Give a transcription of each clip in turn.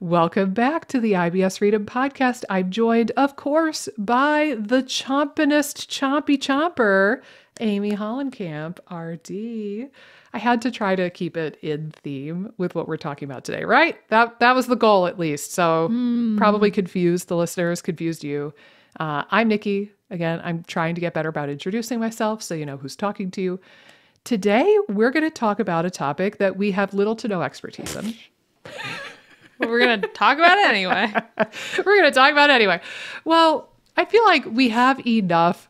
Welcome back to the IBS Freedom Podcast. I'm joined, of course, by the chompinest chompy chomper, Amy Hollenkamp, RD. I had to try to keep it in theme with what we're talking about today, right? That that was the goal at least. So probably confused the listeners, confused you. Uh, I'm Nikki. Again, I'm trying to get better about introducing myself so you know who's talking to you. Today, we're going to talk about a topic that we have little to no expertise in. But we're gonna talk about it anyway. we're going to talk about it anyway. Well, I feel like we have enough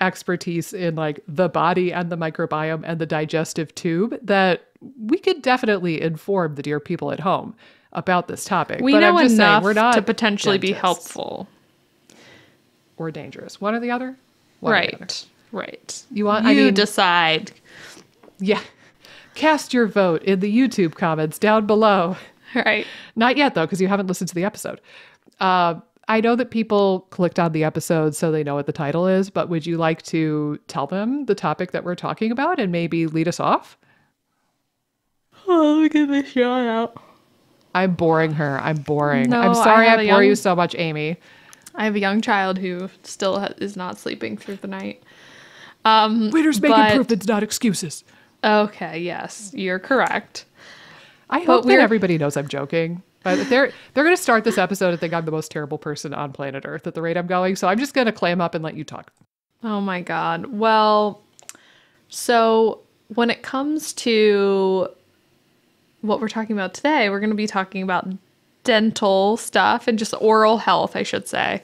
expertise in like the body and the microbiome and the digestive tube that we could definitely inform the dear people at home about this topic. We But know I'm just saying, enough we're not to potentially be helpful. or dangerous. One or the other. One or the other. Right. Right. You want? You I mean, decide. yeah. Cast your vote in the YouTube comments down below. Right. Not yet, though, because you haven't listened to the episode. Uh, I know that people clicked on the episode so they know what the title is, but would you like to tell them the topic that we're talking about and maybe lead us off? Oh, let me get this shot out. I'm boring her. I'm boring. No, I'm sorry I, have a bore you so much, Amy. I have a young child who still ha- is not sleeping through the night. Um, Waiters make but- improvements, not excuses. Okay. Yes, you're correct. I hope that everybody knows I'm joking. But they're they're gonna start this episode and think I'm the most terrible person on planet Earth at the rate I'm going. So I'm just gonna clam up and let you talk. Oh my God. Well, so when it comes to what we're talking about today, we're going to be talking about dental stuff and just oral health, I should say.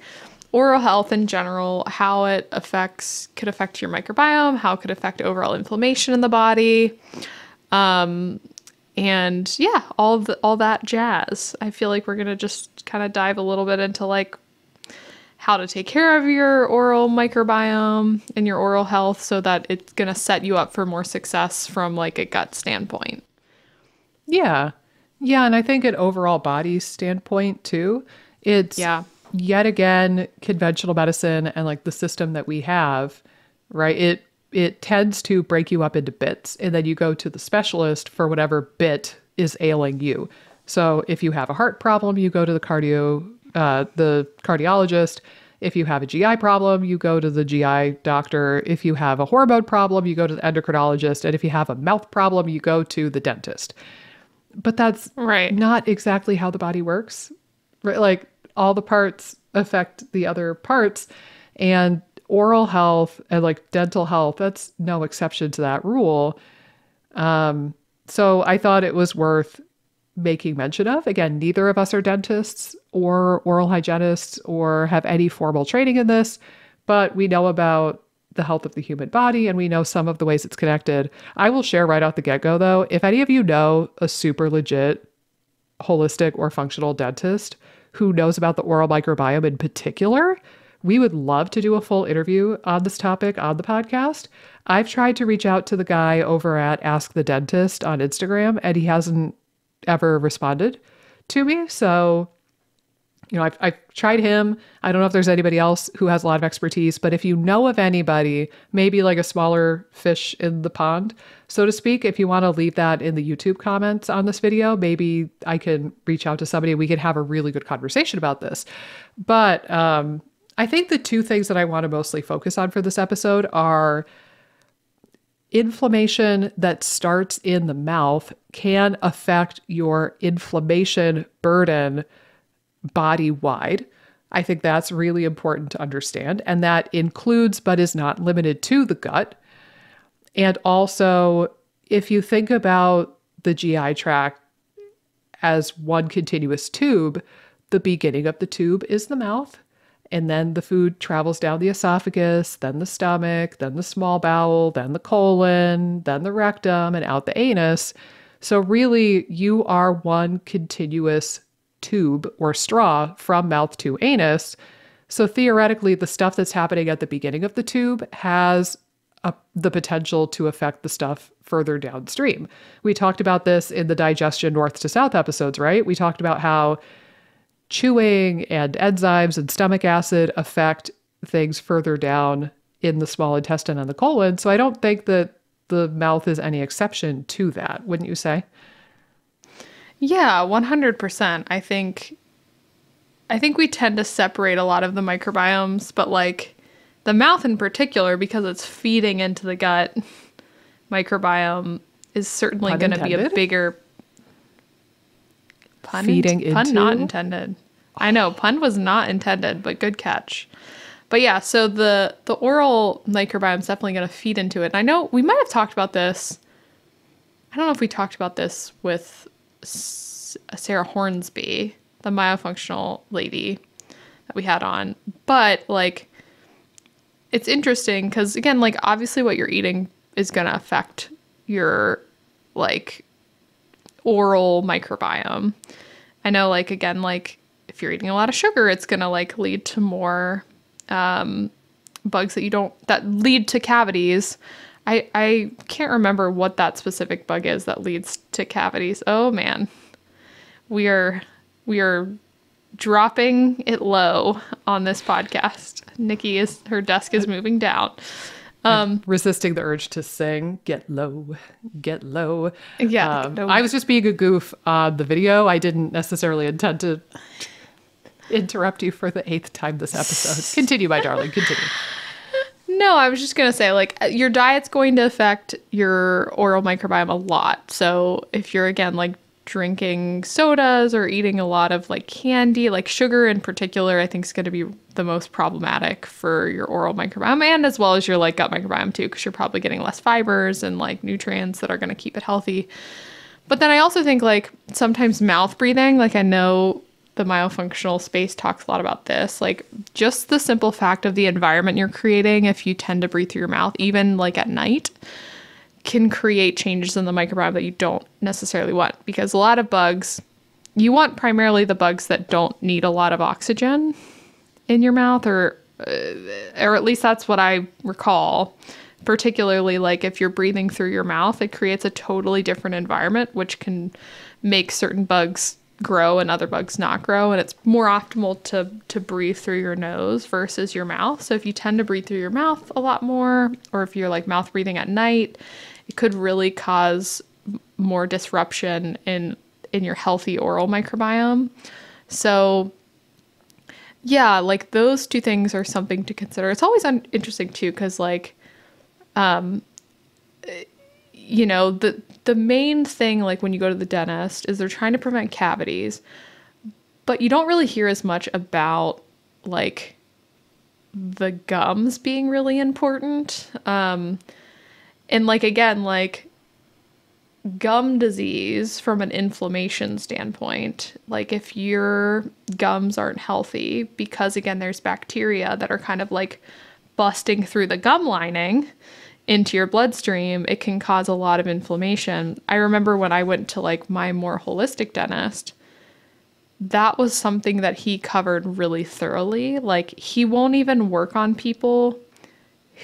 Oral health in general, how it affects, could affect your microbiome, how it could affect overall inflammation in the body. Um, and yeah, all the, all that jazz. I feel like we're going to just kind of dive a little bit into like how to take care of your oral microbiome and your oral health so that it's going to set you up for more success from like a gut standpoint. Yeah. Yeah. And I think an overall body standpoint too, it's Yeah. yet again conventional medicine and like the system that we have, right? It it tends to break you up into bits and then you go to the specialist for whatever bit is ailing you. So if you have a heart problem, you go to the cardio uh, the cardiologist. If you have a GI problem, you go to the GI doctor. If you have a hormone problem, you go to the endocrinologist. And if you have a mouth problem, you go to the dentist. But that's Right. not exactly how the body works. Right? Like all the parts affect the other parts. And oral health and like dental health, that's no exception to that rule. Um, so I thought it was worth making mention of. Again, neither of us are dentists or oral hygienists or have any formal training in this, but we know about the health of the human body and we know some of the ways it's connected. I will share right out the get go though, if any of you know a super legit holistic or functional dentist who knows about the oral microbiome in particular, we would love to do a full interview on this topic on the podcast. I've tried to reach out to the guy over at Ask the Dentist on Instagram, and he hasn't ever responded to me. So, you know, I've, I've tried him. I don't know if there's anybody else who has a lot of expertise, but if you know of anybody, maybe like a smaller fish in the pond, so to speak, if you want to leave that in the YouTube comments on this video, maybe I can reach out to somebody we can have a really good conversation about this. But um, I think the two things that I want to mostly focus on for this episode are inflammation that starts in the mouth can affect your inflammation burden body wide. I think that's really important to understand. And that includes, but is not limited to, the gut. And also, if you think about the GI tract as one continuous tube, the beginning of the tube is the mouth. And then the food travels down the esophagus, then the stomach, then the small bowel, then the colon, then the rectum, and out the anus. So, really, you are one continuous tube or straw from mouth to anus. So, theoretically, the stuff that's happening at the beginning of the tube has a, the potential to affect the stuff further downstream. We talked about this in the digestion north to south episodes, right? We talked about how chewing and enzymes and stomach acid affect things further down in the small intestine and the colon. So I don't think that the mouth is any exception to that, wouldn't you say? Yeah, 100%. I think I think we tend to separate a lot of the microbiomes, but like the mouth in particular because it's feeding into the gut microbiome is certainly going to be a bigger pun Feeding int- pun not intended. I know pun was not intended, but good catch. But yeah, so the the oral microbiome is definitely going to feed into it. And I know we might have talked about this. I don't know if we talked about this with S- Sarah Hornsby, the myofunctional lady that we had on, but like it's interesting because again, like obviously what you're eating is going to affect your like oral microbiome. I know, like, again, like if you're eating a lot of sugar, it's gonna like lead to more um, bugs that you don't that lead to cavities. I I can't remember what that specific bug is that leads to cavities. Oh man, we are we are dropping it low on this podcast. Nikki is her desk is moving down. Um, resisting the urge to sing. Get low. Get low. Yeah, um, no. i was just being a goof on the video. I didn't necessarily intend to interrupt you for the eighth time this episode. Continue my darling. Continue. No, I was just gonna say, like, your diet's going to affect your oral microbiome a lot. So if you're again like drinking sodas or eating a lot of like candy, like sugar in particular, I think is going to be the most problematic for your oral microbiome and as well as your like gut microbiome too, because you're probably getting less fibers and like nutrients that are going to keep it healthy. But then I also think like sometimes mouth breathing, like I know the myofunctional space talks a lot about this, like just the simple fact of the environment you're creating if you tend to breathe through your mouth, even like at night, can create changes in the microbiome that you don't necessarily want. Because a lot of bugs, you want primarily the bugs that don't need a lot of oxygen in your mouth, or uh, or at least that's what I recall. Particularly, like if you're breathing through your mouth, it creates a totally different environment, which can make certain bugs grow and other bugs not grow. And it's more optimal to to breathe through your nose versus your mouth. So if you tend to breathe through your mouth a lot more, or if you're like mouth breathing at night, it could really cause more disruption in in your healthy oral microbiome. So yeah, like those two things are something to consider. It's always un- interesting too, because like, um, you know, the the main thing like when you go to the dentist is they're trying to prevent cavities, but you don't really hear as much about like the gums being really important. Um, and like again, like gum disease from an inflammation standpoint, like if your gums aren't healthy, because again, there's bacteria that are kind of like busting through the gum lining into your bloodstream, it can cause a lot of inflammation. I remember when I went to like my more holistic dentist, that was something that he covered really thoroughly. Like he won't even work on people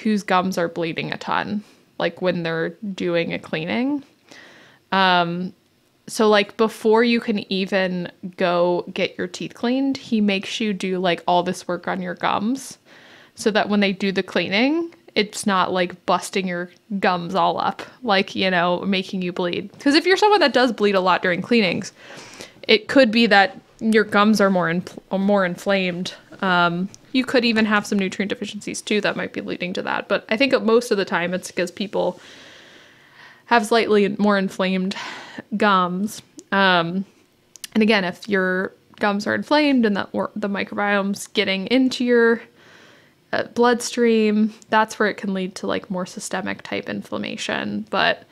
whose gums are bleeding a ton, like when they're doing a cleaning. Um, so like before you can even go get your teeth cleaned, he makes you do like all this work on your gums so that when they do the cleaning, it's not like busting your gums all up, like, you know, making you bleed. Because if you're someone that does bleed a lot during cleanings, it could be that your gums are more in, more inflamed. Um, you could even have some nutrient deficiencies too that might be leading to that. But I think most of the time it's because people have slightly more inflamed gums. Um, and again, if your gums are inflamed and that or the microbiome's getting into your uh, bloodstream, that's where it can lead to like more systemic type inflammation. But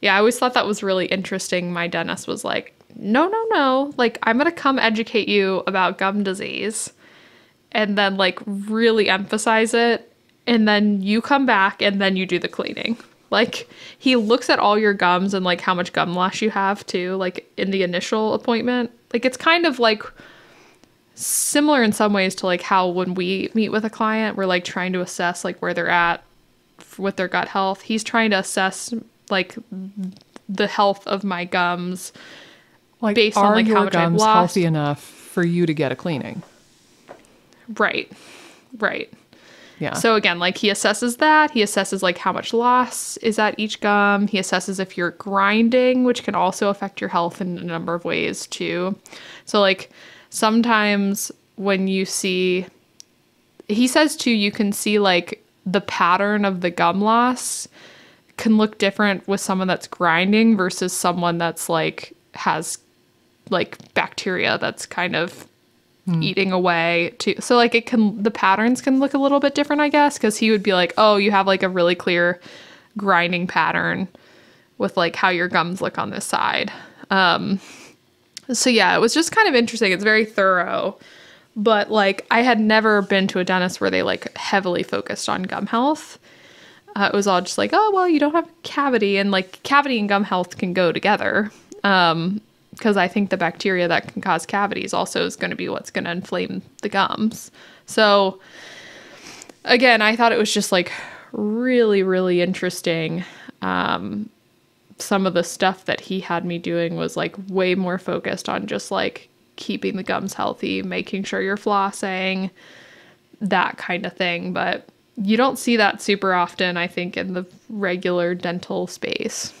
yeah, I always thought that was really interesting. My dentist was like, no, no, no. Like, I'm going to come educate you about gum disease and then like really emphasize it. And then you come back and then you do the cleaning. Like, he looks at all your gums and like how much gum loss you have too, like in the initial appointment. Like, it's kind of like similar in some ways to like how when we meet with a client, we're like trying to assess like where they're at with their gut health. He's trying to assess like the health of my gums like Based on, like, how much I've gums lost? healthy enough for you to get a cleaning Right. Right. Yeah. So again, like he assesses that. He assesses like how much loss is at each gum. He assesses if you're grinding, which can also affect your health in a number of ways too. So like sometimes when you see he says too you can see like the pattern of the gum loss can look different with someone that's grinding versus someone that's like has like bacteria that's kind of eating away too. So like it can the patterns can look a little bit different, I guess, because he would be like, oh, you have like a really clear grinding pattern with like how your gums look on this side. Um, so yeah, it was just kind of interesting. It's very thorough, but like I had never been to a dentist where they like heavily focused on gum health. Uh, it was all just like, oh well, you don't have cavity, and like cavity and gum health can go together. Um, because I think the bacteria that can cause cavities also is going to be what's going to inflame the gums. So again, I thought it was just like really, really interesting. Um, some of the stuff that he had me doing was like way more focused on just like keeping the gums healthy, making sure you're flossing, that kind of thing. But you don't see that super often, I think, in the regular dental space.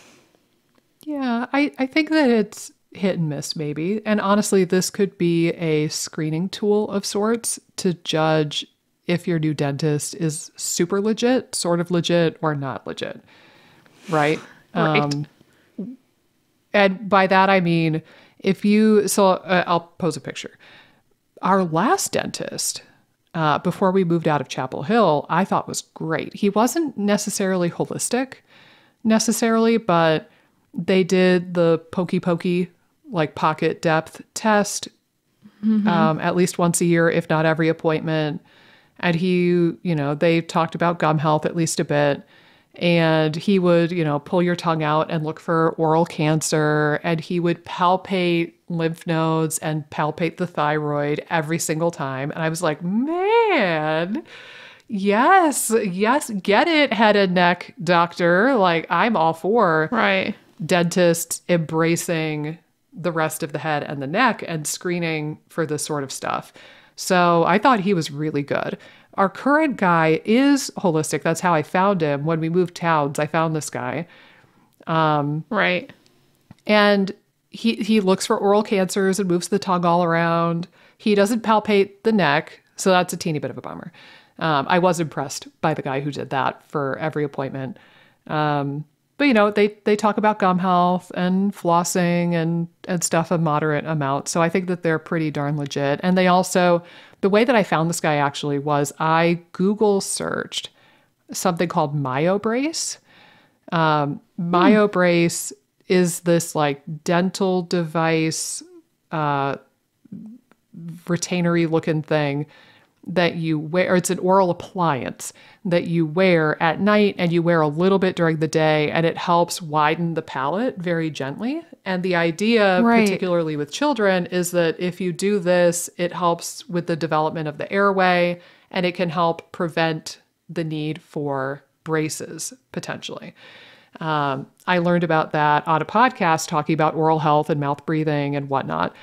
Yeah, I, I think that it's hit and miss, maybe. And honestly, this could be a screening tool of sorts to judge if your new dentist is super legit, sort of legit, or not legit. Right? Right. Um, and by that, I mean, if you, so uh, I'll pose a picture. Our last dentist, uh, before we moved out of Chapel Hill, I thought was great. He wasn't necessarily holistic, necessarily, but they did the pokey pokey, like pocket depth test um, at least once a year, if not every appointment. And he, you know, they talked about gum health at least a bit. And he would, you know, pull your tongue out and look for oral cancer. And he would palpate lymph nodes and palpate the thyroid every single time. And I was like, man, yes, yes, get it, head and neck doctor. Like, I'm all for Right. dentists embracing the rest of the head and the neck and screening for this sort of stuff. So I thought he was really good. Our current guy is holistic. That's how I found him. When we moved towns, I found this guy. Right. And he he looks for oral cancers and moves the tongue all around. He doesn't palpate the neck, so that's a teeny bit of a bummer. Um, I was impressed by the guy who did that for every appointment. Um, but you know, they they talk about gum health and flossing and and stuff a moderate amount. So I think that they're pretty darn legit. And they also the way that I found this guy actually was I Google searched something called MyoBrace. Um, MyoBrace is this like dental device, uh, retainery looking thing that you wear. Or it's an oral appliance that you wear at night and you wear a little bit during the day, and it helps widen the palate very gently. And the idea, Right. particularly with children, is that if you do this, it helps with the development of the airway and it can help prevent the need for braces potentially. Um, I learned about that on a podcast talking about oral health and mouth breathing and whatnot.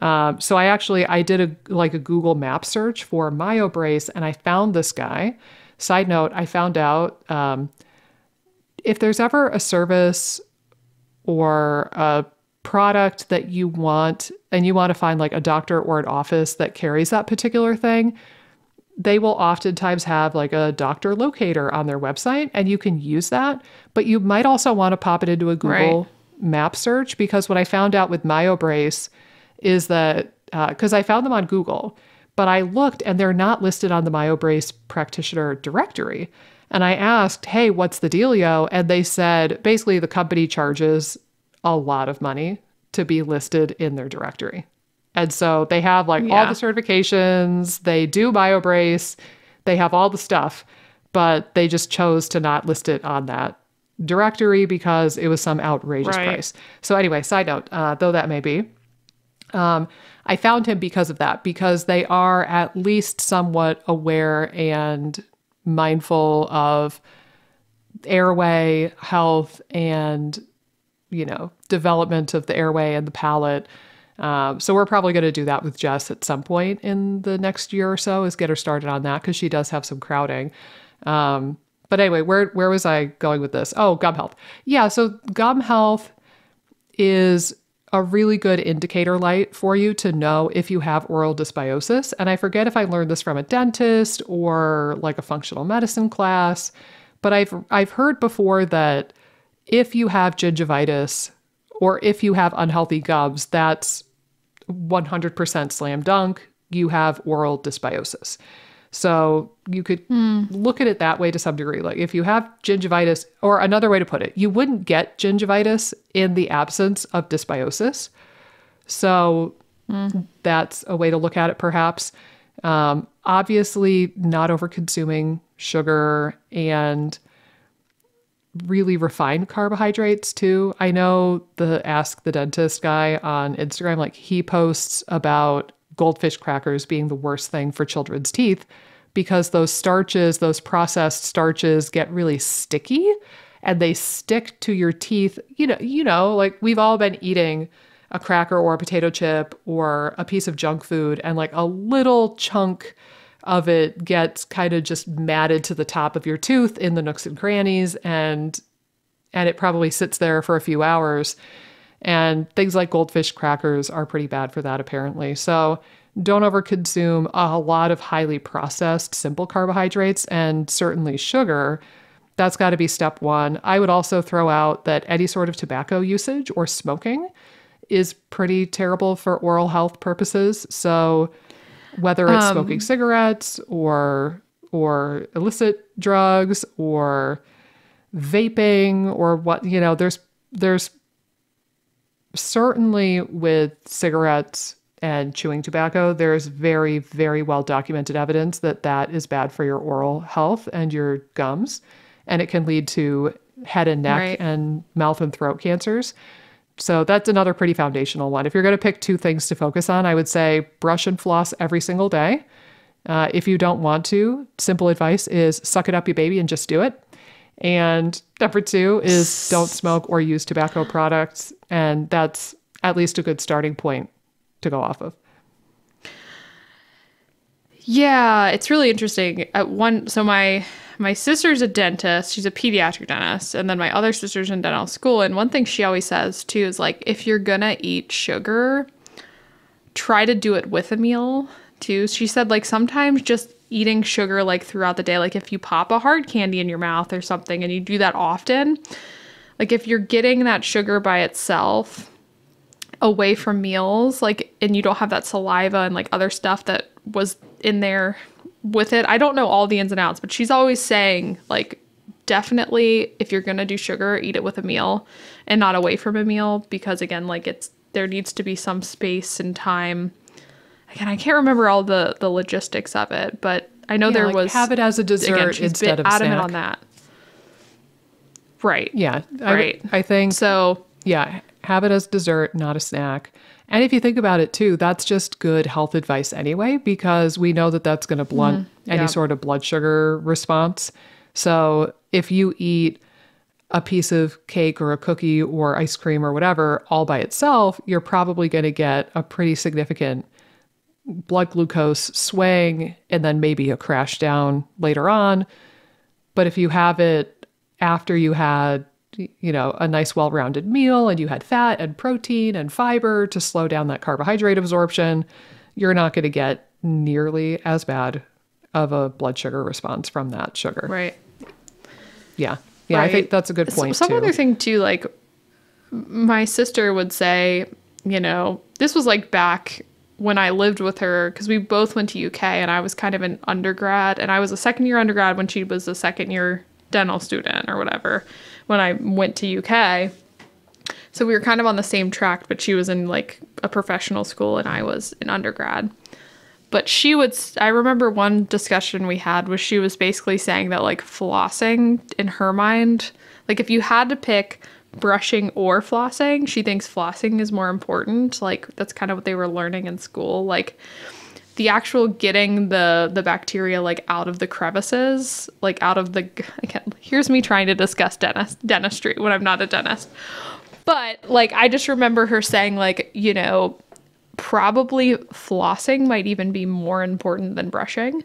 Um, so I actually I did a like a Google map search for MyoBrace and I found this guy. Side note, I found out um, if there's ever a service or a product that you want and you want to find like a doctor or an office that carries that particular thing, they will oftentimes have like a doctor locator on their website and you can use that. But you might also want to pop it into a Google map search because what I found out with MyoBrace is that because I found them on Google, but I looked and they're not listed on the MyoBrace practitioner directory. And I asked, hey, what's the dealio? And they said basically the company charges a lot of money to be listed in their directory. And so they have like all the certifications, they do MyoBrace, they have all the stuff, but they just chose to not list it on that directory because it was some outrageous Right. price. So anyway, side note, uh, though that may be, um, I found him because of that, because they are at least somewhat aware and mindful of airway health and, you know, development of the airway and the palate. Um, so we're probably going to do that with Jess at some point in the next year or so, is get her started on that because she does have some crowding. Um, but anyway, where where was I going with this? Oh, gum health. Yeah, so gum health is a really good indicator light for you to know if you have oral dysbiosis. And I forget if I learned this from a dentist or like a functional medicine class, but I've I've heard before that if you have gingivitis or if you have unhealthy gums, that's 100% slam dunk. You have oral dysbiosis. So you could mm. look at it that way to some degree. Like if you have gingivitis, or another way to put it, you wouldn't get gingivitis in the absence of dysbiosis. So mm. that's a way to look at it, perhaps. Um, obviously, not over consuming sugar and really refined carbohydrates too. I know the Ask the Dentist guy on Instagram, like he posts about goldfish crackers being the worst thing for children's teeth because those starches, those processed starches get really sticky and they stick to your teeth. You know, you know, like we've all been eating a cracker or a potato chip or a piece of junk food and like a little chunk of it gets kind of just matted to the top of your tooth in the nooks and crannies and and it probably sits there for a few hours and things like goldfish crackers are pretty bad for that, apparently. So don't overconsume a lot of highly processed simple carbohydrates and certainly sugar. That's got to be step one. I would also throw out that any sort of tobacco usage or smoking is pretty terrible for oral health purposes. So whether it's um, smoking cigarettes or or illicit drugs or vaping or what you know there's there's certainly with cigarettes and chewing tobacco, there's very, very well documented evidence that that is bad for your oral health and your gums. And it can lead to head and neck right. and mouth and throat cancers. So that's another pretty foundational one. If you're going to pick two things to focus on, I would say brush and floss every single day. Uh, if you don't want to, simple advice is suck it up, you baby, and just do it. And number two is don't smoke or use tobacco products. And that's at least a good starting point to go off of. Yeah, it's really interesting. At one, so my my sister's a dentist. She's a pediatric dentist, and then my other sister's in dental school. And one thing she always says too is like, if you're gonna eat sugar, try to do it with a meal too. She said like sometimes just eating sugar like throughout the day. Like if you pop a hard candy in your mouth or something and you do that often, like if you're getting that sugar by itself away from meals, like and you don't have that saliva and like other stuff that was in there with it. I don't know all the ins and outs, but she's always saying like definitely if you're going to do sugar, eat it with a meal and not away from a meal because again, like it's there needs to be some space and time again, I can't remember all the the logistics of it, but I know yeah, there like was have it as a dessert again, instead of adamant snack. on that. Right. Yeah. Right. I, I think so. Yeah, have it as dessert, not a snack. And if you think about it too, that's just good health advice anyway, because we know that that's going to blunt mm, any sort of blood sugar response. So if you eat a piece of cake or a cookie or ice cream or whatever all by itself, you're probably going to get a pretty significant blood glucose swing and then maybe a crash down later on. But if you have it after you had, you know, a nice well rounded meal and you had fat and protein and fiber to slow down that carbohydrate absorption, you're not going to get nearly as bad of a blood sugar response from that sugar. Right. Yeah. Yeah. Right. I think that's a good point. Some too. other thing, too, like my sister would say, you know, this was like back when I lived with her, because we both went to UK and I was kind of an undergrad and I was a second year undergrad when she was a second year dental student or whatever when I went to UK. So we were kind of on the same track, but she was in like a professional school and I was an undergrad. But she would, I remember one discussion we had was she was basically saying that like flossing in her mind, like if you had to pick brushing or flossing. She thinks flossing is more important. Like that's kind of what they were learning in school. Like the actual getting the the bacteria like out of the crevices, like out of the again, here's me trying to discuss dentist dentistry when I'm not a dentist. But like I just remember her saying like, you know, probably flossing might even be more important than brushing.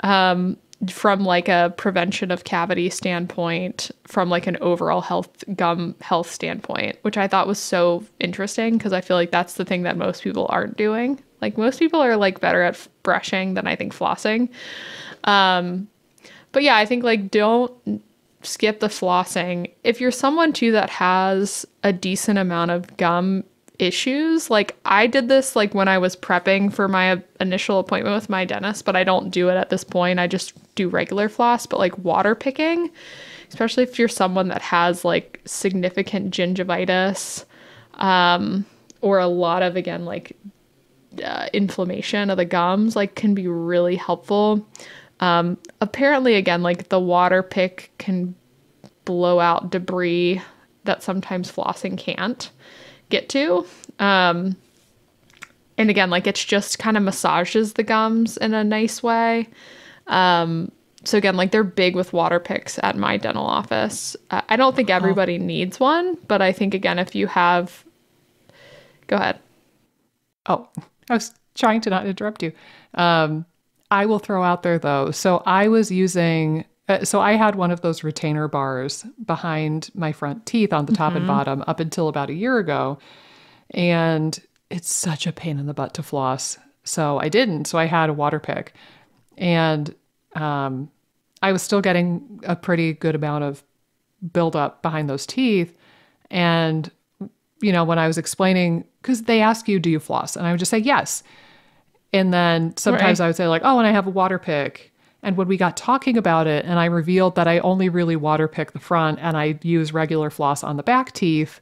Um, from like a prevention of cavity standpoint, from like an overall health gum health standpoint, which I thought was so interesting because I feel like that's the thing that most people aren't doing. Like most people are like better at f- brushing than I think flossing. Um, but yeah, I think like don't skip the flossing. If you're someone too that has a decent amount of gum issues. Like I did this like when I was prepping for my initial appointment with my dentist, but I don't do it at this point. I just do regular floss, but like water picking, especially if you're someone that has like significant gingivitis um or a lot of again like uh, inflammation of the gums like can be really helpful. Um apparently again like the water pick can blow out debris that sometimes flossing can't get to. Um, and again, like it's just kind of massages the gums in a nice way. Um, so again, like they're big with water picks at my dental office. Uh, I don't think everybody needs one, but I think again, if you have, go ahead. Oh, I was trying to not interrupt you. Um, I will throw out there though. So I was using uh, so I had one of those retainer bars behind my front teeth on the top and bottom up until about a year ago. And it's such a pain in the butt to floss. So I didn't. So I had a water pick. And um, I was still getting a pretty good amount of buildup behind those teeth. And, you know, when I was explaining, because they ask you, do you floss? And I would just say yes. And then sometimes Right. I would say, like, oh, and I have a water pick. And when we got talking about it, and I revealed that I only really water pick the front and I use regular floss on the back teeth,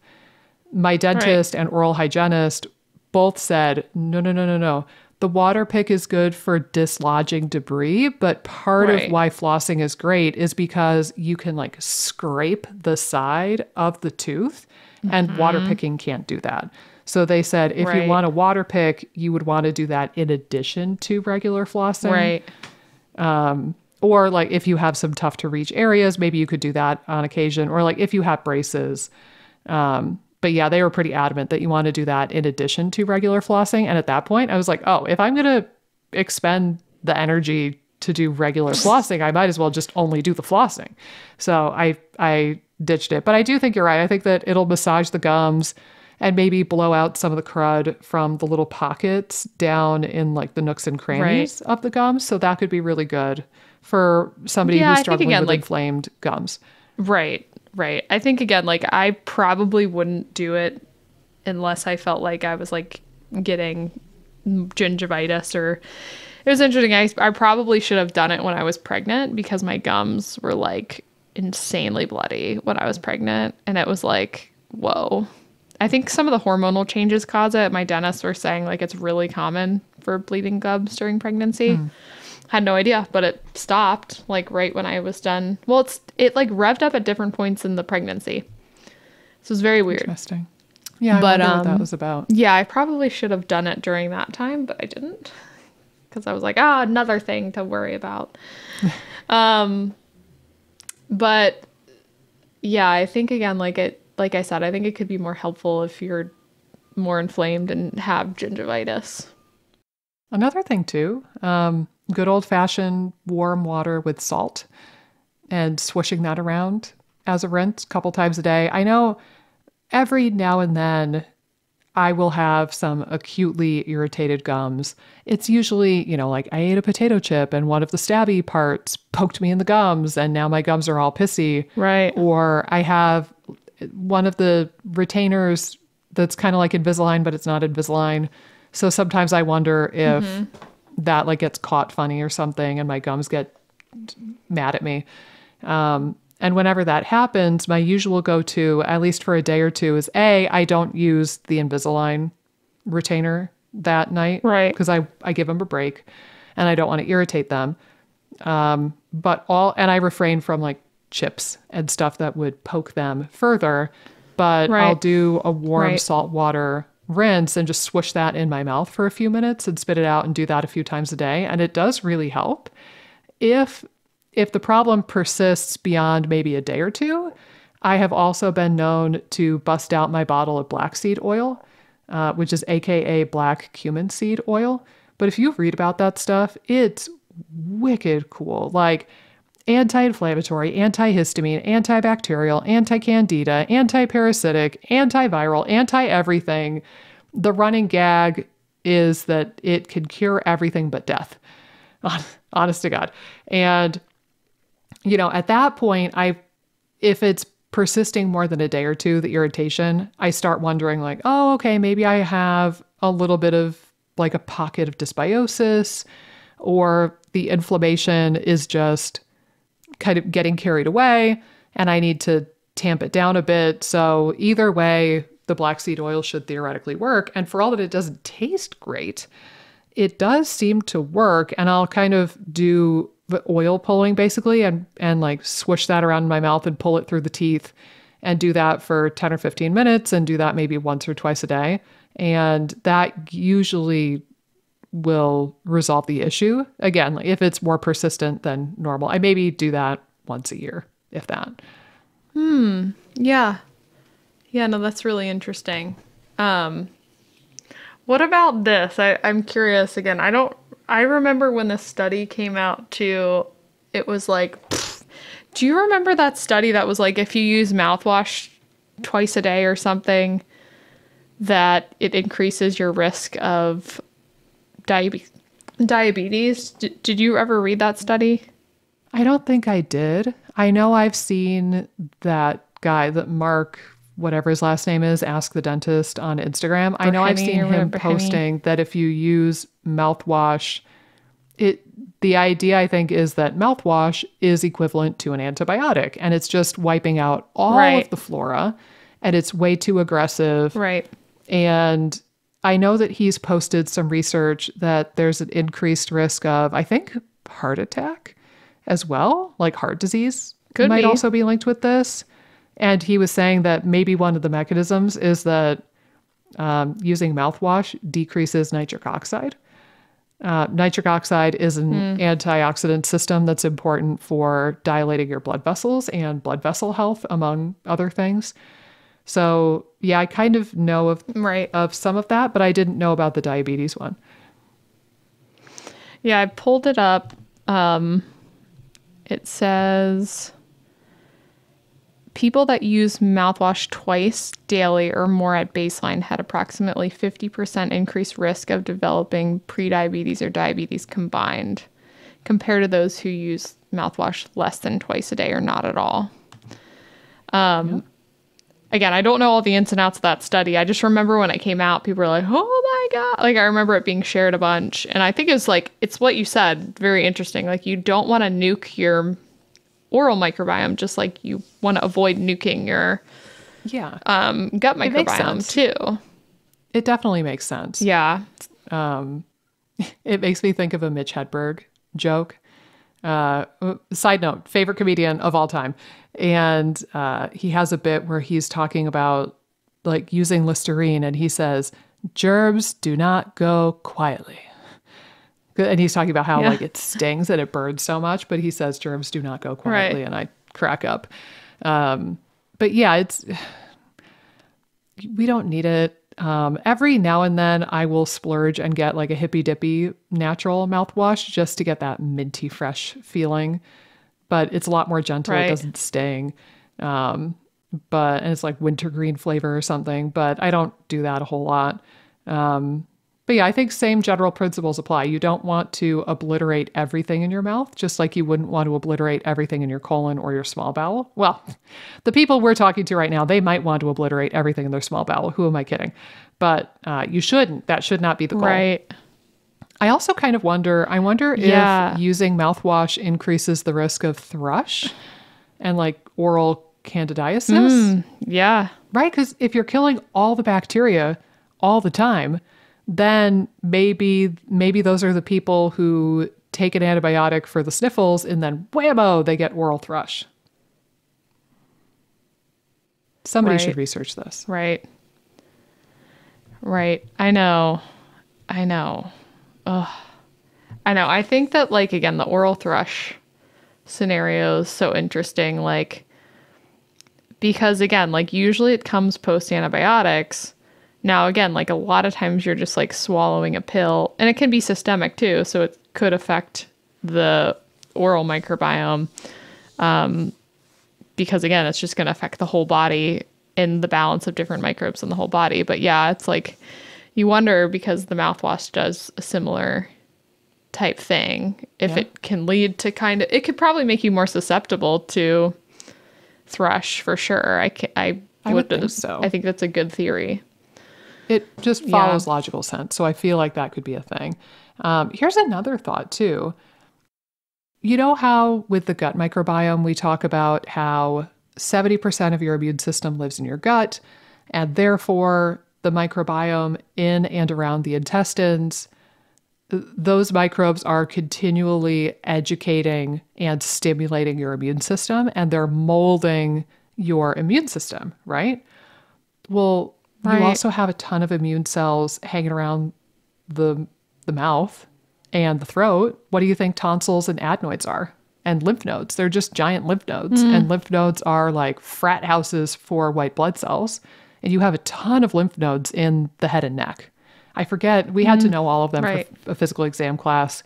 my dentist and oral hygienist both said, no, no, no, no, no. The water pick is good for dislodging debris, but part Right. of why flossing is great is because you can like scrape the side of the tooth, and water picking can't do that. So they said if you Mm-hmm. Want a water pick, you would want to do that in addition to regular flossing. Right. Or like if you have some tough to reach areas, maybe you could do that on occasion. Or like if you have braces. Um, but yeah, they were pretty adamant that you want to do that in addition to regular flossing. And at that point, I was like, oh, if I'm gonna expend the energy to do regular flossing, I might as well just only do the flossing. So I I ditched it. But I do think you're right. I think that it'll massage the gums and maybe blow out some of the crud from the little pockets down in like the nooks and crannies of the gums. So that could be really good for somebody Yeah, who's struggling again, with like- inflamed gums. Right, right. I think again, like I probably wouldn't do it unless I felt like I was like getting gingivitis or it was interesting. I, I probably should have done it when I was pregnant because my gums were like insanely bloody when I was pregnant. And it was like, whoa. I think some of the hormonal changes cause it. My dentists were saying like it's really common for bleeding gums during pregnancy. Had no idea, but it stopped like right when I was done. Well, it's it like revved up at different points in the pregnancy. So it's very weird. Interesting. Yeah, I But, what that um, was about. Yeah, I probably should have done it during that time, but I didn't. Cuz I was like, "Ah, another thing to worry about." um but yeah, I think again like it like I said, I think it could be more helpful if you're more inflamed and have gingivitis. Another thing too, um, good old fashioned warm water with salt and swishing that around as a rinse a couple times a day. I know every now and then I will have some acutely irritated gums. It's usually, you know, like I ate a potato chip and one of the stabby parts poked me in the gums and now my gums are all pissy. Right. Or I have one of the retainers that's kind of like Invisalign, but it's not Invisalign. So sometimes I wonder if that like gets caught funny or something and my gums get mad at me. Um, and whenever that happens, my usual go to, at least for a day or two, is A, I don't use the Invisalign retainer that night. Right. Because I, I give them a break and I don't want to irritate them. Um, but all, and I refrain from like chips and stuff that would poke them further. But I'll do a warm Right. salt water rinse and just swish that in my mouth for a few minutes and spit it out and do that a few times a day. And it does really help if if the problem persists beyond maybe a day or two, I have also been known to bust out my bottle of black seed oil uh, which is AKA black cumin seed oil. But if you read about that stuff, it's wicked cool. Like anti inflammatory, antihistamine, antibacterial, anti candida, anti parasitic, antiviral, anti everything. The running gag is that it can cure everything but death. Honest to God. And, you know, at that point, I, if it's persisting more than a day or two, the irritation, I start wondering, like, oh, okay, maybe I have a little bit of like a pocket of dysbiosis, or the inflammation is just kind of getting carried away and I need to tamp it down a bit. So, either way, the black seed oil should theoretically work. And for all that it doesn't taste great, it does seem to work. And I'll kind of do the oil pulling basically and, and like swish that around my mouth and pull it through the teeth and do that for 10 or 15 minutes and do that maybe once or twice a day. And that usually will resolve the issue. Again, if it's more persistent than normal, I maybe do that once a year, if that. Hmm. Yeah. Yeah, no, that's really interesting. Um, what about this? I, I'm curious again. I don't, I remember when the study came out too, it was like, pfft, do you remember that study that was like if you use mouthwash twice a day or something, that it increases your risk of diabetes? Diabetes. D- did you ever read that study? I don't think I did. I know I've seen that guy that Mark whatever his last name is, Ask the Dentist on Instagram. I know I've seen him posting that if you use mouthwash, it the idea I think is that mouthwash is equivalent to an antibiotic and it's just wiping out all right. of the flora and it's way too aggressive. Right. And I know that he's posted some research that there's an increased risk of, I think, heart attack as well, like heart disease Could might be. also be linked with this. And he was saying that maybe one of the mechanisms is that um, using mouthwash decreases nitric oxide. Uh, nitric oxide is an mm. antioxidant system that's important for dilating your blood vessels and blood vessel health, among other things. So yeah, I kind of know of right. of some of that, but I didn't know about the diabetes one. Yeah, I pulled it up. Um, it says people that use mouthwash twice daily or more at baseline had approximately 50% increased risk of developing prediabetes or diabetes combined compared to those who use mouthwash less than twice a day or not at all. Um, Again, I don't know all the ins and outs of that study. I just remember when it came out, people were like, oh my God. Like, I remember it being shared a bunch. And I think it's like, it's what you said, very interesting. Like, you don't want to nuke your oral microbiome, just like you want to avoid nuking your yeah um, gut microbiome too. It definitely makes sense. Yeah. Um, it makes me think of a Mitch Hedberg joke. Uh, side note, favorite comedian of all time. And uh, he has a bit where he's talking about like using Listerine and he says, germs do not go quietly and he's talking about how yeah. like it stings and it burns so much, but he says germs do not go quietly, right. and I crack up. Um, but yeah, it's we don't need it. Um, every now and then, I will splurge and get like a hippy dippy natural mouthwash just to get that minty fresh feeling. But it's a lot more gentle. Right. It doesn't sting. Um, but and it's like wintergreen flavor or something. But I don't do that a whole lot. Um, but yeah, I think same general principles apply. You don't want to obliterate everything in your mouth, just like you wouldn't want to obliterate everything in your colon or your small bowel. Well, the people we're talking to right now, they might want to obliterate everything in their small bowel. Who am I kidding? But uh, you shouldn't. That should not be the goal. Right. I also kind of wonder. I wonder yeah. if using mouthwash increases the risk of thrush and like oral candidiasis. Mm, yeah. Right. Because if you're killing all the bacteria all the time then maybe maybe those are the people who take an antibiotic for the sniffles and then whammo they get oral thrush. Somebody right. should research this. Right. Right. I know. I know. Ugh. i know. I think that like again the oral thrush scenario is so interesting like because again like usually it comes post antibiotics Now, again, like a lot of times you're just like swallowing a pill, and it can be systemic too. So it could affect the oral microbiome um, because, again, it's just going to affect the whole body in the balance of different microbes in the whole body. But yeah, it's like you wonder because the mouthwash does a similar type thing if Yeah. it can lead to kind of it could probably make you more susceptible to thrush for sure i ca i, I would think so. i think that's a good theory It just follows logical sense. So I feel like that could be a thing. Um, here's another thought, too. You know how with the gut microbiome, we talk about how 70% of your immune system lives in your gut, and therefore the microbiome in and around the intestines, those microbes are continually educating and stimulating your immune system, and they're molding your immune system, right? Well, Right. you also have a ton of immune cells hanging around the the mouth and the throat. What do you think tonsils and adenoids are? And lymph nodes. They're just giant lymph nodes. Hmm. And lymph nodes are like frat houses for white blood cells. And you have a ton of lymph nodes in the head and neck. I forget, we had to hmm. know all of them Right. for a physical exam class.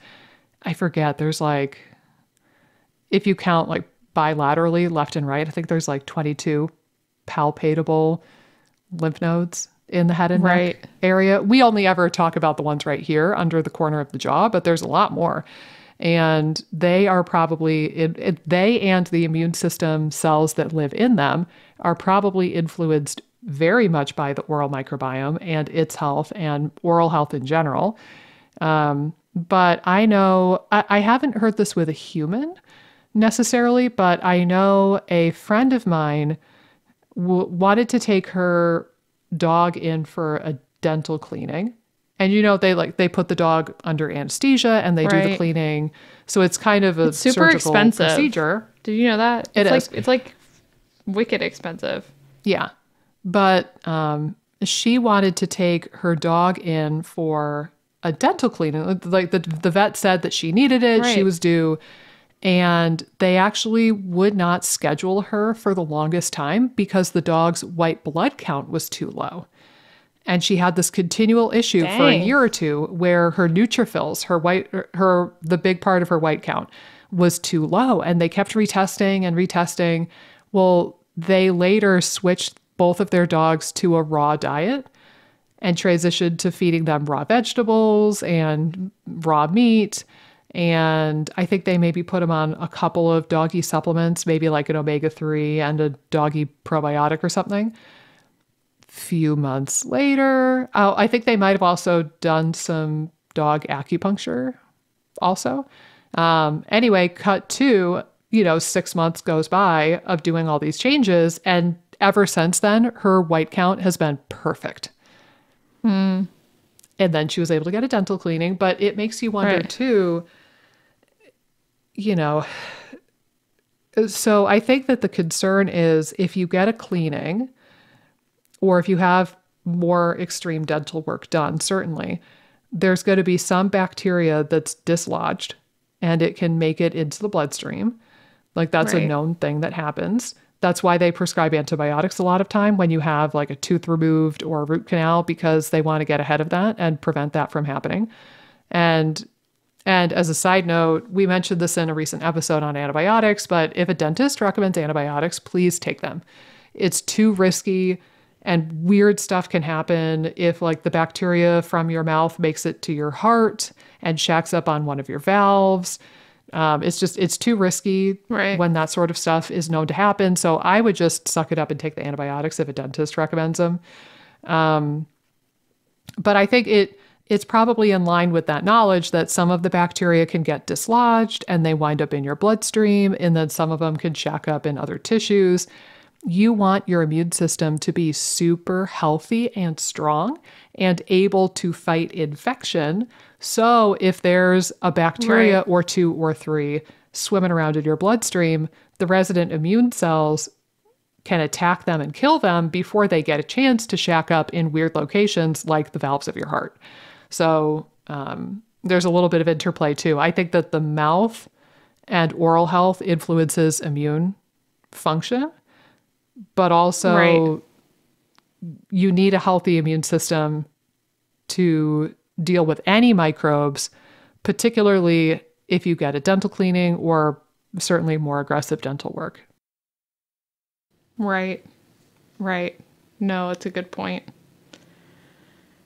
I forget, there's like, if you count like bilaterally, left and right, I think there's like 22 palpatable lymph nodes in the head and Right. neck area. We only ever talk about the ones right here under the corner of the jaw, but there's a lot more. And they are probably, it, it, they and the immune system cells that live in them are probably influenced very much by the oral microbiome and its health and oral health in general. Um, but I know, I, I haven't heard this with a human necessarily, but I know a friend of mine w- wanted to take her dog in for a dental cleaning. And you know they like they put the dog under anesthesia and they do the cleaning. So it's kind of a super surgical expensive. procedure. did you know that It it's is. like it's like wicked expensive Yeah. But um, she wanted to take her dog in for a dental cleaning. Like the, the vet said that she needed it, she was due. And they actually would not schedule her for the longest time because the dog's white blood count was too low. And she had this continual issue for a year or two where her neutrophils, her white, her the big part of her white count, was too low, and they kept retesting and retesting. Well, they later switched both of their dogs to a raw diet and transitioned to feeding them raw vegetables and raw meat. And I think they maybe put him on a couple of doggy supplements, maybe like an omega 3 and a doggy probiotic or something few months later. Oh, I think they might have also done some dog acupuncture also. Um, anyway, cut to, you know, six months goes by of doing all these changes. And ever since then, her white count has been perfect. And then she was able to get a dental cleaning. But it makes you wonder Right. too, you know, so I think that the concern is if you get a cleaning, or if you have more extreme dental work done, certainly, there's going to be some bacteria that's dislodged and it can make it into the bloodstream. Like that's a known thing that happens. That's why they prescribe antibiotics a lot of time when you have like a tooth removed or a root canal because they want to get ahead of that and prevent that from happening. And and as a side note, we mentioned this in a recent episode on antibiotics, but if a dentist recommends antibiotics, please take them. It's too risky and weird stuff can happen if like the bacteria from your mouth makes it to your heart and shacks up on one of your valves. Um, it's just it's too risky Right. when that sort of stuff is known to happen. So I would just suck it up and take the antibiotics if a dentist recommends them but I think it it's probably in line with that knowledge that some of the bacteria can get dislodged and they wind up in your bloodstream, and then some of them can shack up in other tissues. You want your immune system to be super healthy and strong and able to fight infection. So if there's a bacteria Right. or two or three swimming around in your bloodstream, the resident immune cells can attack them and kill them before they get a chance to shack up in weird locations like the valves of your heart. So um, there's a little bit of interplay too. I think that the mouth and oral health influences immune function, but also Right. you need a healthy immune system to deal with any microbes, particularly if you get a dental cleaning or certainly more aggressive dental work. Right. Right. No, it's a good point.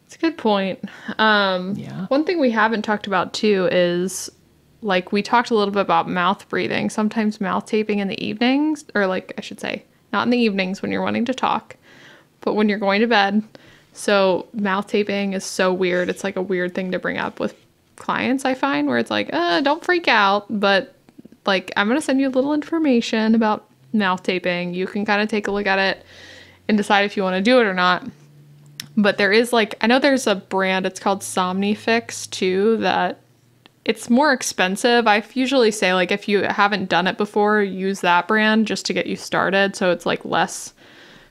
It's a good point. Um, Yeah. One thing we haven't talked about too is like we talked a little bit about mouth breathing. Sometimes mouth taping in the evenings, or like I should say, not in the evenings when you're wanting to talk, but when you're going to bed. So mouth taping is so weird. It's like a weird thing to bring up with clients. I find where it's like, uh, don't freak out, but like I'm gonna send you a little information about mouth taping. You can kind of take a look at it and decide if you want to do it or not. But there is like I know there's a brand. It's called Somnifix too. That it's more expensive. I usually say like if you haven't done it before, use that brand just to get you started. So it's like less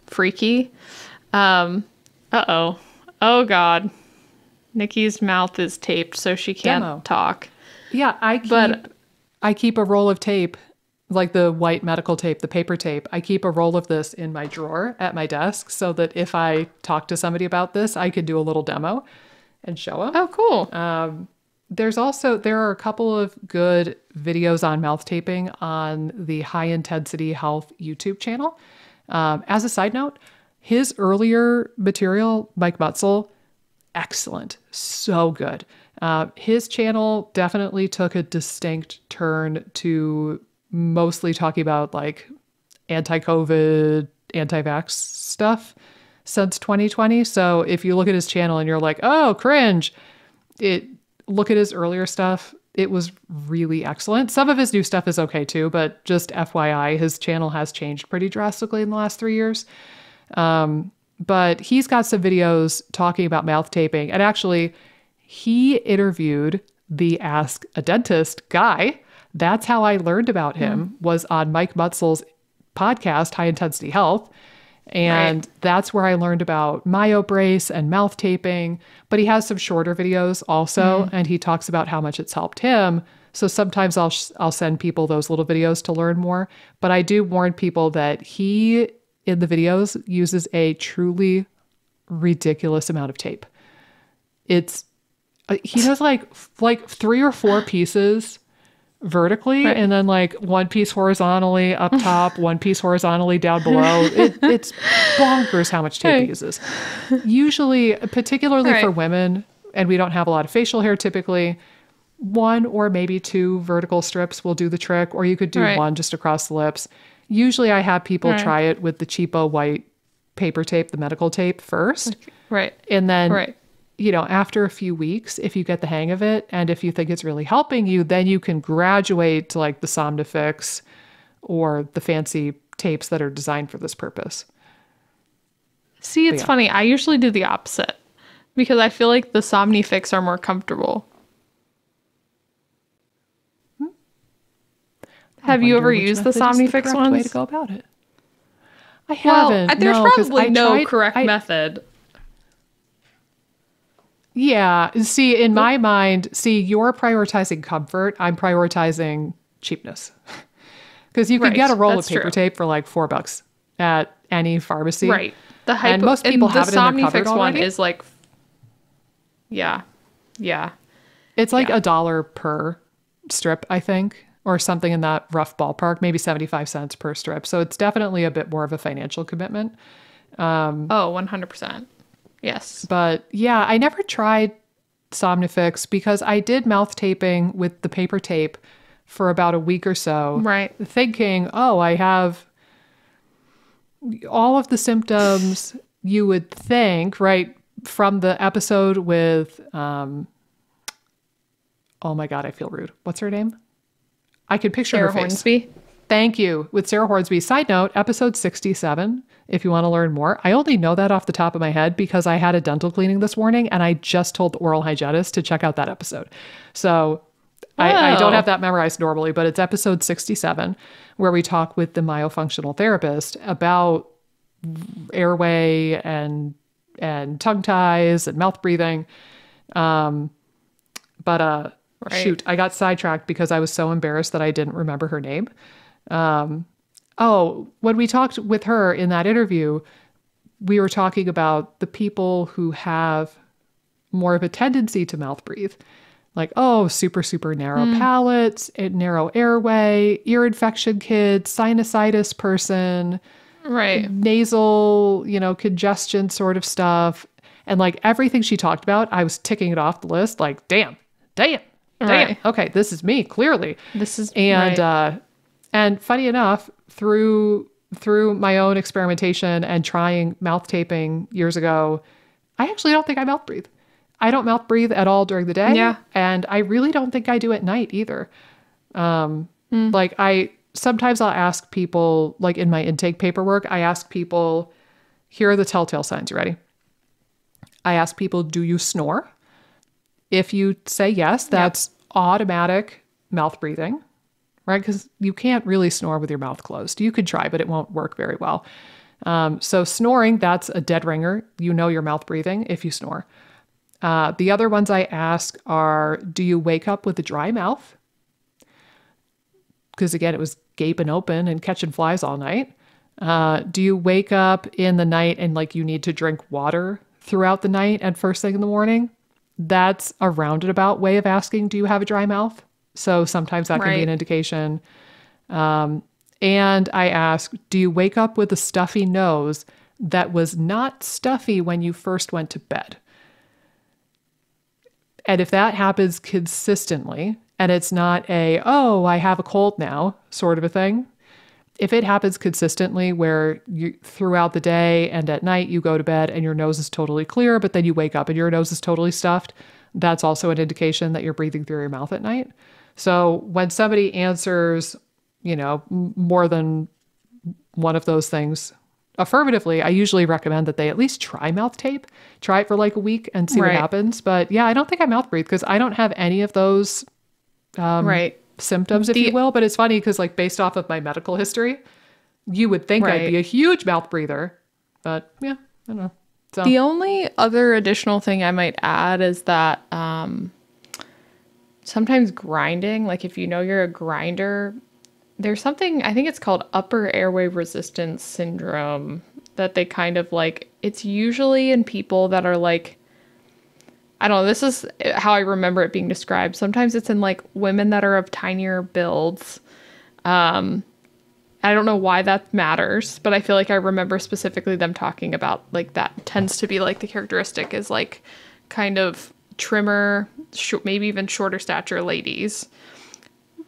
freaky. Um, uh oh, oh god, Nikki's mouth is taped, so she can't Demo. talk. Yeah, I keep But- I keep a roll of tape, like the white medical tape, the paper tape. I keep a roll of this in my drawer at my desk so that if I talk to somebody about this, I could do a little demo and show them. Oh, cool. There's also there are a couple of good videos on mouth taping on the High Intensity Health YouTube channel. Um, as a side note, his earlier material, Mike Mutzel, excellent, so good. Uh, his channel definitely took a distinct turn to mostly talking about like anti-COVID, anti-vax stuff since 2020. So if you look at his channel and you're like, oh, cringe, it look at his earlier stuff. It was really excellent. Some of his new stuff is okay too, but just FYI, his channel has changed pretty drastically in the last three years. Um, but he's got some videos talking about mouth taping, and actually, he interviewed the Ask a Dentist guy. That's how I learned about him. Was on Mike Mutzel's podcast, High Intensity Health. And that's where I learned about MyoBrace and mouth taping. But he has some shorter videos also, and he talks about how much it's helped him. So sometimes I'll sh- I'll send people those little videos to learn more. But I do warn people that he in the videos uses a truly ridiculous amount of tape. It's uh, he does like like three or four pieces vertically Right. and then like one piece horizontally up top, one piece horizontally down below. It, it's bonkers how much tape Hey. he uses. Usually, particularly for women, and we don't have a lot of facial hair typically, one or maybe two vertical strips will do the trick, or you could do Right. one just across the lips. Usually, I have people Right. try it with the cheapo white paper tape, the medical tape first. right. And then, Right. You know, after a few weeks, if you get the hang of it and if you think it's really helping you, then you can graduate to like the Somnifix or the fancy tapes that are designed for this purpose. See, it's yeah. funny. I usually do the opposite because I feel like the Somnifix are more comfortable. Hmm. Have you ever used the Somnifix correct ones? Way to go about it. I haven't. there's no, probably no tried- correct I- method. Yeah. See, in my mind, see, you're prioritizing comfort. I'm prioritizing cheapness. Because you can Right, get a roll of paper true. tape for like four bucks at any pharmacy. Right. The hypo- And most people the have it their cupboard Somnifix one is like, yeah, yeah. It's like Yeah. a dollar per strip, I think, or something in that rough ballpark, maybe 75 cents per strip. So it's definitely a bit more of a financial commitment. oh Oh, one hundred percent. Yes. But yeah, I never tried Somnifix because I did mouth taping with the paper tape for about a week or so. Right. Thinking, oh, I have all of the symptoms you would think, right, from the episode with, um, oh my God, I feel rude. What's her name? I could picture Sarah her face. Hornsby. Thank you. With Sarah Hornsby. Side note, episode 67, if you want to learn more. I only know that off the top of my head because I had a dental cleaning this morning and I just told the oral hygienist to check out that episode. So I, I don't have that memorized normally, but it's episode 67 where we talk with the myofunctional therapist about airway and and tongue ties and mouth breathing. Um, but uh, Right. shoot, I got sidetracked because I was so embarrassed that I didn't remember her name. Um, oh, when we talked with her in that interview, we were talking about the people who have more of a tendency to mouth breathe. Like, oh, super, super narrow palates, eh, narrow airway, ear infection kids, sinusitis person, Right. nasal, you know, congestion sort of stuff. And like everything she talked about, I was ticking it off the list. Like, damn, damn, damn. Right. Okay, this is me clearly. This is And right. uh, and funny enough, through through my own experimentation and trying mouth taping years ago, I actually don't think I mouth breathe. I don't mouth breathe at all during the day. Yeah. And I really don't think I do at night either. Um, Hmm. Like I sometimes I'll ask people, like in my intake paperwork, I ask people, here are the telltale signs. You ready? I ask people, do you snore? If you say yes, that's automatic mouth breathing, right? Because you can't really snore with your mouth closed. You could try, but it won't work very well. Um, so snoring, that's a dead ringer. You know your mouth breathing if you snore. Uh, the other ones I ask are, do you wake up with a dry mouth? Because again, it was gaping open and catching flies all night. Uh, do you wake up in the night and like you need to drink water throughout the night and first thing in the morning? That's a roundabout way of asking, do you have a dry mouth? So sometimes that can be an indication. Um, and I ask, do you wake up with a stuffy nose that was not stuffy when you first went to bed? And if that happens consistently, and it's not a, oh, I have a cold now sort of a thing, if it happens consistently where you throughout the day and at night you go to bed and your nose is totally clear, but then you wake up and your nose is totally stuffed, that's also an indication that you're breathing through your mouth at night. So when somebody answers, you know, more than one of those things affirmatively, I usually recommend that they at least try mouth tape, try it for like a week and see Right. what happens. But yeah, I don't think I mouth breathe because I don't have any of those right. symptoms, if The- you will. But it's funny because, like, based off of my medical history, you would think I'd be a huge mouth breather. But yeah, I don't know. So The only other additional thing I might add is that um, sometimes grinding, like if you know you're a grinder, there's something, I think it's called upper airway resistance syndrome that they kind of like, it's usually in people that are like, I don't know, this is how I remember it being described. Sometimes it's in like women that are of tinier builds. Um, I don't know why that matters, but I feel like I remember specifically them talking about like that tends to be like the characteristic is like kind of trimmer, maybe even shorter stature ladies.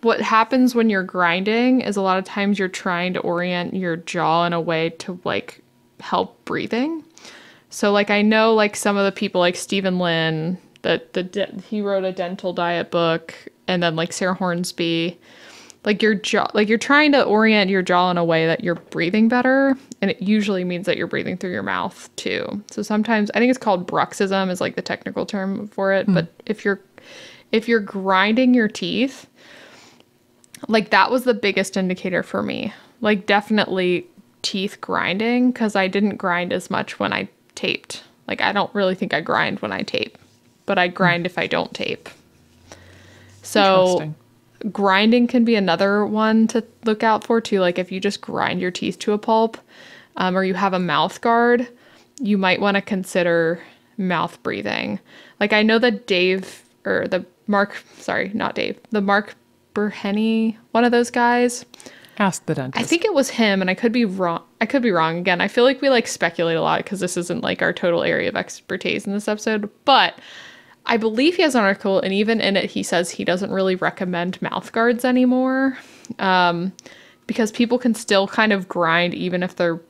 What happens when you're grinding is a lot of times you're trying to orient your jaw in a way to like help breathing. So like I know like some of the people like Steven Lin that the de- he wrote a dental diet book and then like Sarah Hornsby like your jaw like you're trying to orient your jaw in a way that you're breathing better and it usually means that you're breathing through your mouth too. So sometimes i think it's called bruxism is like the technical term for it. Hmm. But if you're if you're grinding your teeth like that was the biggest indicator for me. Like definitely teeth grinding because i didn't grind as much when i taped. Like i don't really think i grind when i tape but i hmm. grind if i don't tape. So grinding can be another one to look out for too. Like if you just grind your teeth to a pulp, um, or you have a mouth guard, you might want to consider mouth breathing. Like I know that Dave or the Mark, sorry, not Dave, the Mark Burhenne, one of those guys. ask the dentist. I think it was him, and I could be wrong. I could be wrong again. I feel like we like speculate a lot because this isn't like our total area of expertise in this episode, but I believe he has an article, and even in it, he says he doesn't really recommend mouth guards anymore um, because people can still kind of grind even if they're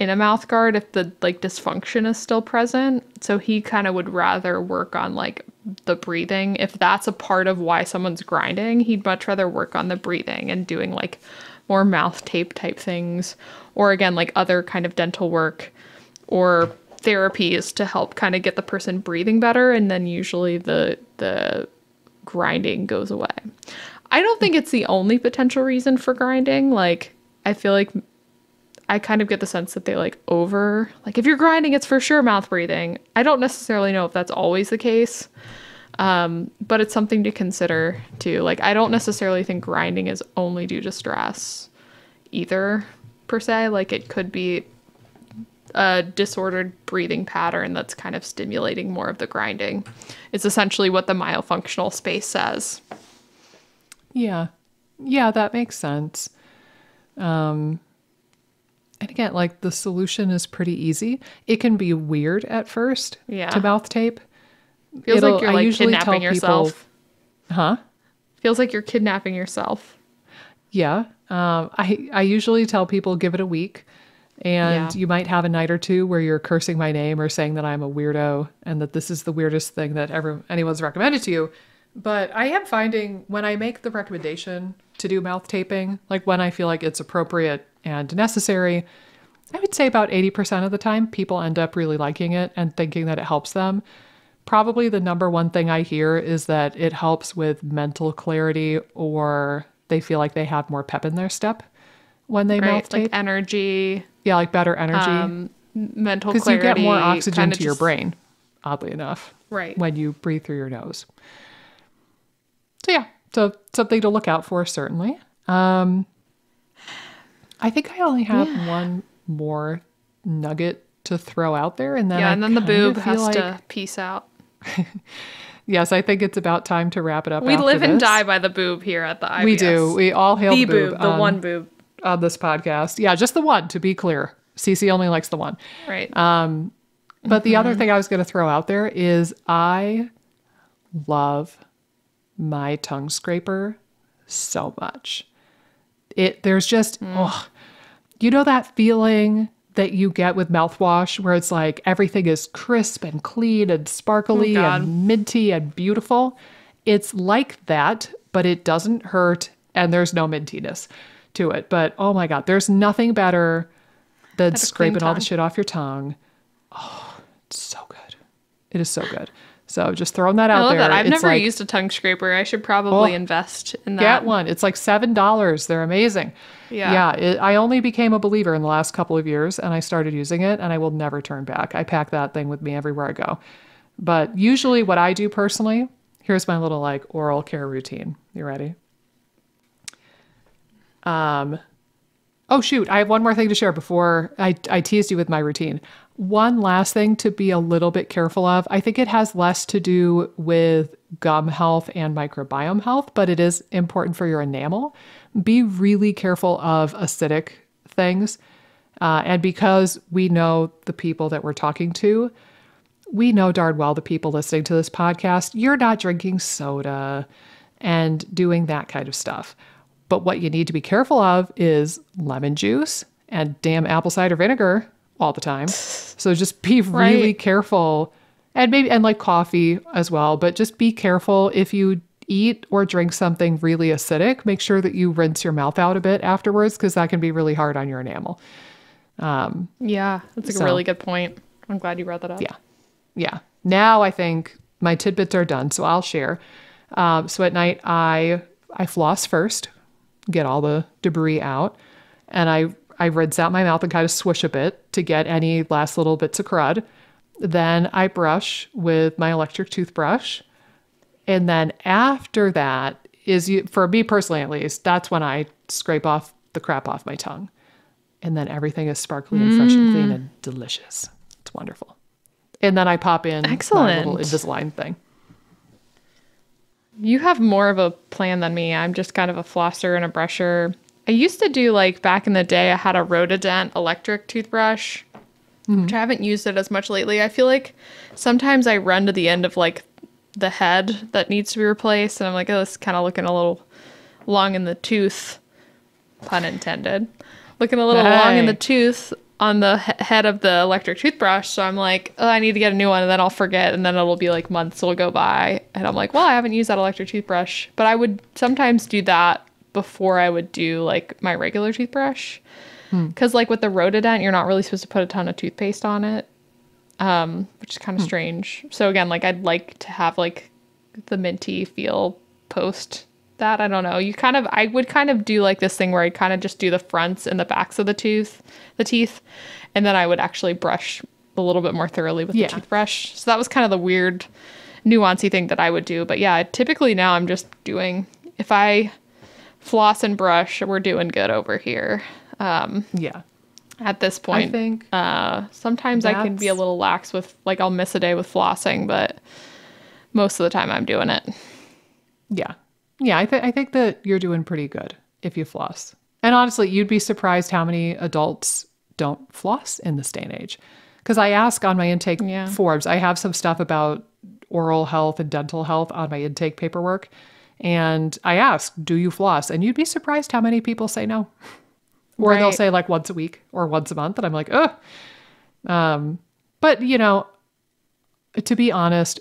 in a mouth guard if the like dysfunction is still present. So he kind of would rather work on like the breathing. If that's a part of why someone's grinding, he'd much rather work on the breathing and doing like more mouth tape type things or again like other kind of dental work or therapies to help kind of get the person breathing better and then usually the the grinding goes away. I don't think it's the only potential reason for grinding. Like I feel like I kind of get the sense that they like over like if you're grinding it's for sure mouth breathing. I don't necessarily know if that's always the case. Um, but it's something to consider too. Like I don't necessarily think grinding is only due to stress either per se. Like it could be a disordered breathing pattern that's kind of stimulating more of the grinding. It's essentially what the myofunctional space says. Yeah. Yeah, that makes sense. Um and again, like the solution is pretty easy. It can be weird at first Yeah. to mouth tape. Feels It'll- like you're I like kidnapping yourself. people- Huh? Feels like you're kidnapping yourself. Yeah. Um, I, I usually tell people give it a week. And Yeah. you might have a night or two where you're cursing my name or saying that I'm a weirdo and that this is the weirdest thing that ever anyone's recommended to you. But I am finding when I make the recommendation to do mouth taping, like when I feel like it's appropriate and necessary, I would say about 80% of the time people end up really liking it and thinking that it helps them. Probably the number one thing I hear is that it helps with mental clarity or they feel like they have more pep in their step when they Right? mouth Like energy, yeah, like better energy um, mental because you get more oxygen to your brain, oddly enough, Right. when you breathe through your nose. So yeah, so something to look out for certainly. Um, I think I only have one more nugget to throw out there, and then yeah, I and then the boob has like- to peace out. Yes, I think it's about time to wrap it up. We live and this. die by the boob here at the IBS. We do. We all hail the the boob, boob, the on, one boob. on this podcast. Yeah, just the one. To be clear, Cece only likes the one. Right. Um, but the other mm-hmm. thing I was going to throw out there is I love my tongue scraper so much. It there's just oh, you know that feeling that you get with mouthwash where it's like everything is crisp and clean and sparkly Oh, and minty and beautiful. It's like that, but it doesn't hurt and there's no mintiness to it. But oh my god, there's nothing better than scraping all the shit off your tongue. Oh, it's so good. It is so good. So just throwing that I out love there. that. I've It's never like, used a tongue scraper. I should probably invest in that. Get one. It's like seven dollars. They're amazing. Yeah. Yeah. It, I only became a believer in the last couple of years, and I started using it, and I will never turn back. I pack that thing with me everywhere I go. But usually, what I do personally, here's my little like oral care routine. You ready? Um. Oh shoot! I have one more thing to share before I, I teased you with my routine. One last thing to be a little bit careful of. I think it has less to do with gum health and microbiome health, but it is important for your enamel. Be really careful of acidic things. Uh, and because we know the people that we're talking to, we know darn well the people listening to this podcast, you're not drinking soda and doing that kind of stuff. But what you need to be careful of is lemon juice and damn apple cider vinegar all the time. So just be really careful and maybe and like coffee as well, but just be careful if you eat or drink something really acidic, make sure that you rinse your mouth out a bit afterwards because that can be really hard on your enamel. Yeah, that's a So- really good point. I'm glad you brought that up. Yeah. Yeah. Now I think my tidbits are done, so I'll share. Um, so at night, I I floss first, get all the debris out, and I I rinse out my mouth and kind of swish a bit to get any last little bits of crud. Then I brush with my electric toothbrush, and then after that is you, for me personally at least, that's when I scrape off the crap off my tongue, and then everything is sparkly and fresh and clean mm. and delicious. It's wonderful. And then I pop in my little Excellent. Invisalign thing. You have more of a plan than me. I'm just kind of a flosser and a brusher. I used to do like back in the day, I had a Rota-dent electric toothbrush, hmm. which I haven't used it as much lately. I feel like sometimes I run to the end of like the head that needs to be replaced, and I'm like, oh, it's kind of looking a little long in the tooth, pun intended. Looking a little long in the tooth on the he- head of the electric toothbrush. So I'm like, oh, I need to get a new one, and then I'll forget, and then it'll be like months will go by, and I'm like, well, I haven't used that electric toothbrush, but I would sometimes do that before I would do like my regular toothbrush, because like with the Rota-dent, you're not really supposed to put a ton of toothpaste on it, um, which is kind of strange. So again, like I'd like to have like the minty feel post that. I don't know. You kind of I would kind of do like this thing where I kind of just do the fronts and the backs of the tooth, the teeth, and then I would actually brush a little bit more thoroughly with Yeah. the toothbrush. So that was kind of the weird nuancy thing that I would do. But yeah, typically now I'm just doing if I floss and brush, we're doing good over here. Um, Yeah. at this point. I think uh, sometimes I can be a little lax with, like, I'll miss a day with flossing, but most of the time I'm doing it. Yeah. Yeah, I, th- I think that you're doing pretty good if you floss. And honestly, you'd be surprised how many adults don't floss in this day and age. Because I ask on my intake Yeah. forms, I have some stuff about oral health and dental health on my intake paperwork. And I ask, do you floss? And you'd be surprised how many people say no. Or they'll say like once a week or once a month. And I'm like, oh. Um, but, you know, to be honest,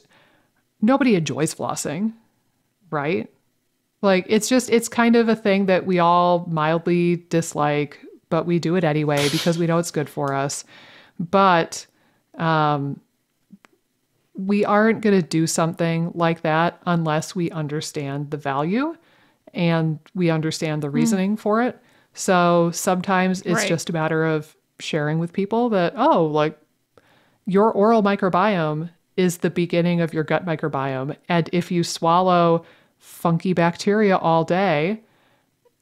nobody enjoys flossing, right? Like it's just it's kind of a thing that we all mildly dislike, but we do it anyway because we know it's good for us. But um we aren't going to do something like that unless we understand the value and we understand the hmm. reasoning for it. So sometimes it's Right. just a matter of sharing with people that oh, like your oral microbiome is the beginning of your gut microbiome. And if you swallow funky bacteria all day,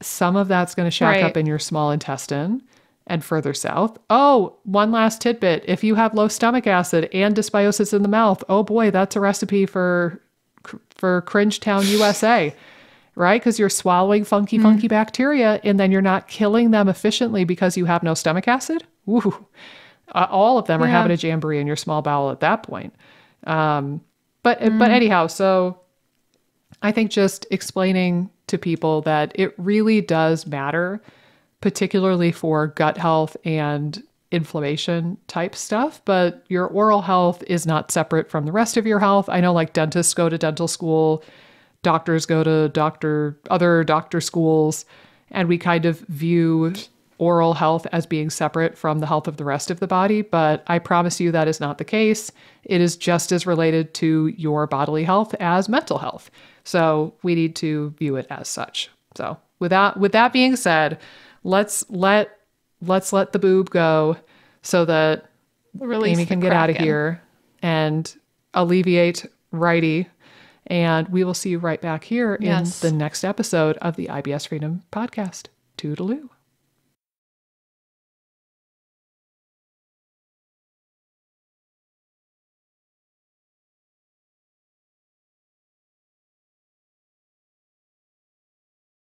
some of that's going to shack Right. up in your small intestine and further south. Oh, one last tidbit. If you have low stomach acid and dysbiosis in the mouth, oh boy, that's a recipe for for Cringe Town, USA. Right? Because you're swallowing funky, funky bacteria and then you're not killing them efficiently because you have no stomach acid. Ooh. Uh, all of them are having a jamboree in your small bowel at that point. Um, but but anyhow, so I think just explaining to people that it really does matter, particularly for gut health and inflammation type stuff. But your oral health is not separate from the rest of your health. I know like dentists go to dental school, doctors go to doctor other doctor schools, and we kind of view oral health as being separate from the health of the rest of the body, but I promise you that is not the case. It is just as related to your bodily health as mental health. So we need to view it as such. So with that with that being said, let's let let's let the boob go so that Release Amy can get out of here and alleviate righty. And we will see you right back here Yes. in the next episode of the IBS Freedom Podcast. Toodaloo.